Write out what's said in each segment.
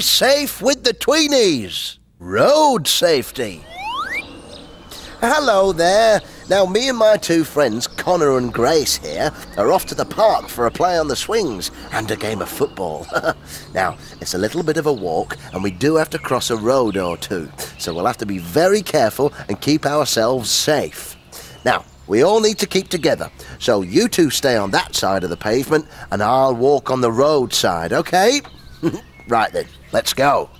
safe with the tweenies. Road safety. Hello there. Now, me and my two friends, Connor and Grace here, are off to the park for a play on the swings and a game of football. now, it's a little bit of a walk, and we do have to cross a road or two, so we'll have to be very careful and keep ourselves safe. Now, we all need to keep together, so you two stay on that side of the pavement, and I'll walk on the road side, okay? right then, let's go.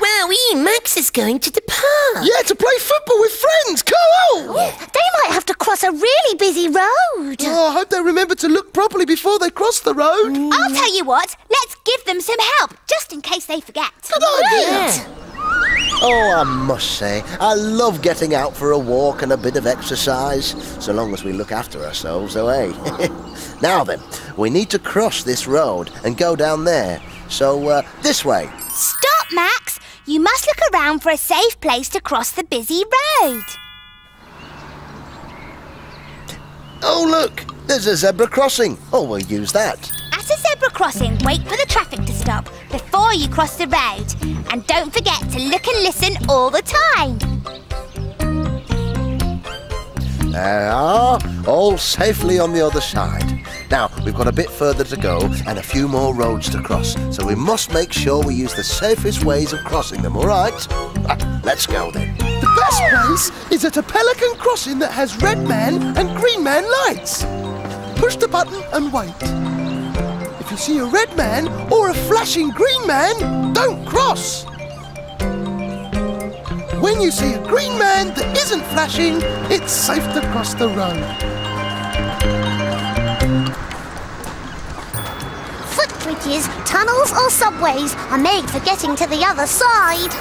Wowee, Max is going to the park. Yeah, to play football with friends. Cool. They might have to cross a really busy road. Oh, I hope they remember to look properly before they cross the road. I'll tell you what, let's give them some help, just in case they forget. Good idea. Oh, I must say, I love getting out for a walk and a bit of exercise, so long as we look after ourselves, oh, eh? now then, we need to cross this road and go down there. So, uh, this way. Stop, Max. You must look around for a safe place to cross the busy road. Oh, look, there's a zebra crossing. Oh, we'll use that. At a zebra crossing, wait for the traffic to stop before you cross the road. And don't forget to look and listen all the time. There are, all safely on the other side. Now, we've got a bit further to go and a few more roads to cross, so we must make sure we use the safest ways of crossing them, all right? Let's go then. The best place is at a pelican crossing that has red man and green man lights. Push the button and wait. If you see a red man or a flashing green man, don't cross. When you see a green man that isn't flashing, it's safe to cross the road. Footbridges, tunnels or subways are made for getting to the other side.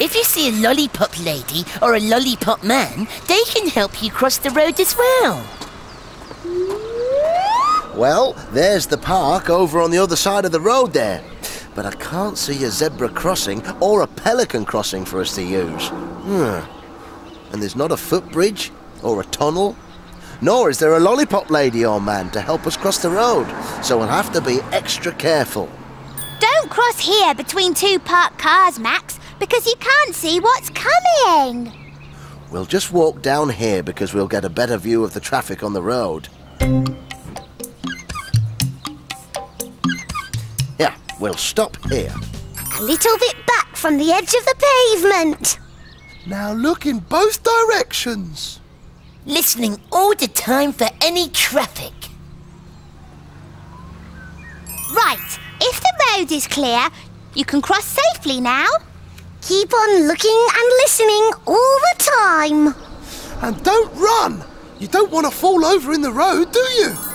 If you see a lollipop lady or a lollipop man, they can help you cross the road as well. Well, there's the park over on the other side of the road there. But I can't see a zebra crossing or a pelican crossing for us to use. Hmm. And there's not a footbridge or a tunnel. Nor is there a lollipop lady or man to help us cross the road. So we'll have to be extra careful. Don't cross here between two parked cars, Max, because you can't see what's coming. We'll just walk down here because we'll get a better view of the traffic on the road. We'll stop here. A little bit back from the edge of the pavement. Now look in both directions. Listening all the time for any traffic. Right, if the road is clear, you can cross safely now. Keep on looking and listening all the time. And don't run. You don't want to fall over in the road, do you?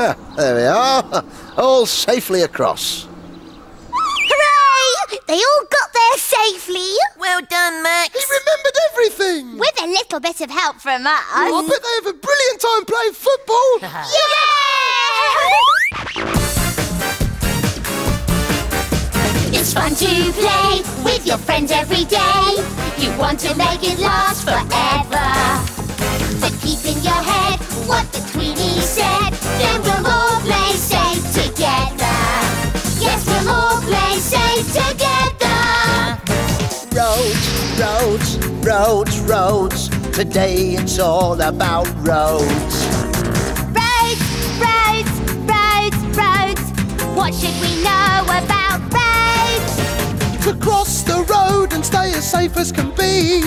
Ah, there we are. All safely across. Hooray! They all got there safely. Well done, Max. He remembered everything. With a little bit of help from us. Oh, I bet they have a brilliant time playing football. yeah! It's fun to play with your friends every day. You want to make it last forever. Roads, roads. Today it's all about roads. Roads, roads, roads, roads. What should we know about roads? To cross the road and stay as safe as can be.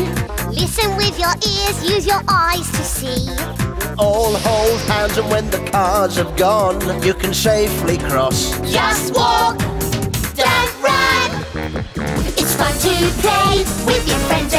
Listen with your ears, use your eyes to see. All hold hands and when the cars have gone, you can safely cross. Just walk, don't run. It's fun to play with your friends